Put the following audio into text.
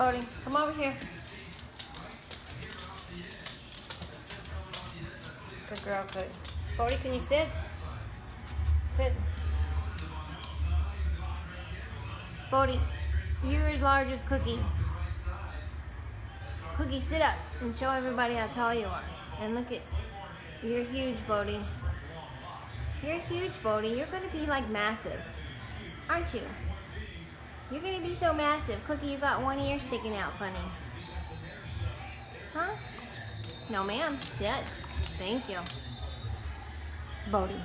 Bodhi, come over here. Good girl, good. Bodhi, can you sit? Sit. Bodhi, you're as large as Cookie. Cookie, sit up and show everybody how tall you are. And look at, you're huge, Bodhi. You're huge, Bodhi. You're gonna be like massive, aren't you? You're gonna be so massive. Cookie, you got one ear sticking out funny. Huh? No, ma'am. Sit. Thank you. Bodhi.